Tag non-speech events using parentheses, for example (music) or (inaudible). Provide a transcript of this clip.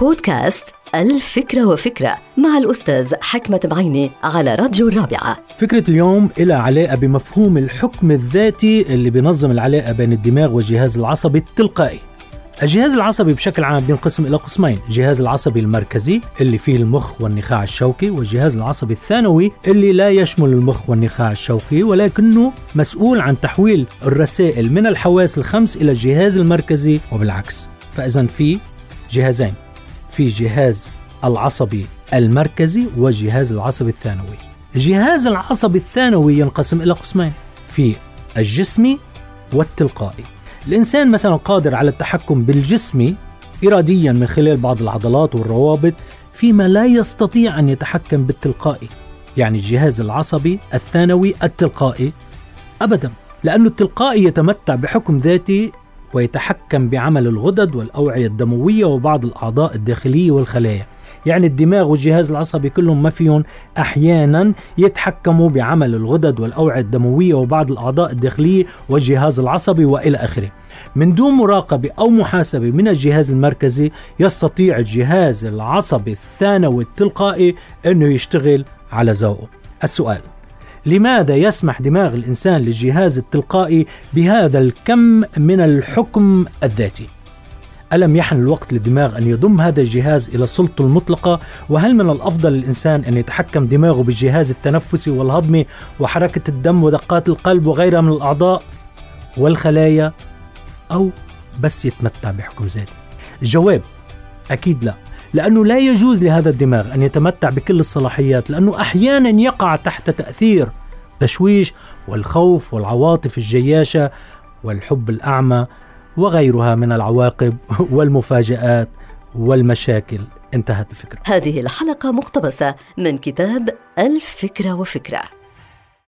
بودكاست الفكرة وفكرة مع الأستاذ حكمة بعيني على راديو الرابعة. فكرة اليوم لها علاقة بمفهوم الحكم الذاتي اللي بينظم العلاقة بين الدماغ والجهاز العصبي التلقائي. الجهاز العصبي بشكل عام بينقسم إلى قسمين الجهاز العصبي المركزي اللي فيه المخ والنخاع الشوكي والجهاز العصبي الثانوي اللي لا يشمل المخ والنخاع الشوكي ولكنه مسؤول عن تحويل الرسائل من الحواس الخمس إلى الجهاز المركزي وبالعكس. فإذا في جهازين. في جهاز العصبي المركزي وجهاز العصبي الثانوي. الجهاز العصبي الثانوي ينقسم إلى قسمين في الجسمي والتلقائي. الإنسان مثلا قادر على التحكم بالجسم إراديا من خلال بعض العضلات والروابط فيما لا يستطيع أن يتحكم بالتلقائي يعني الجهاز العصبي الثانوي التلقائي أبدا لأن التلقائي يتمتع بحكم ذاتي ويتحكم بعمل الغدد والأوعية الدموية وبعض الأعضاء الداخلية والخلايا يعني الدماغ والجهاز العصبي كلهم ما فيهم أحيانا يتحكموا بعمل الغدد والأوعية الدموية وبعض الأعضاء الداخلية والجهاز العصبي وإلى آخره. من دون مراقبة أو محاسبة من الجهاز المركزي يستطيع الجهاز العصبي الثانوي التلقائي أنه يشتغل على ذوقه. السؤال لماذا يسمح دماغ الإنسان للجهاز التلقائي بهذا الكم من الحكم الذاتي؟ ألم يحن الوقت للدماغ أن يضم هذا الجهاز إلى سلطته المطلقة؟ وهل من الأفضل للإنسان أن يتحكم دماغه بالجهاز التنفسي والهضمي وحركة الدم ودقات القلب وغيرها من الأعضاء والخلايا؟ أو بس يتمتع بحكم ذاتي؟ الجواب أكيد لا لأنه لا يجوز لهذا الدماغ أن يتمتع بكل الصلاحيات لأنه أحيانا يقع تحت تأثير تشويش والخوف والعواطف الجياشة والحب الأعمى وغيرها من العواقب (laughs) والمفاجآت والمشاكل. انتهت الفكرة. هذه الحلقة مقتبسة من كتاب الفكرة وفكرة.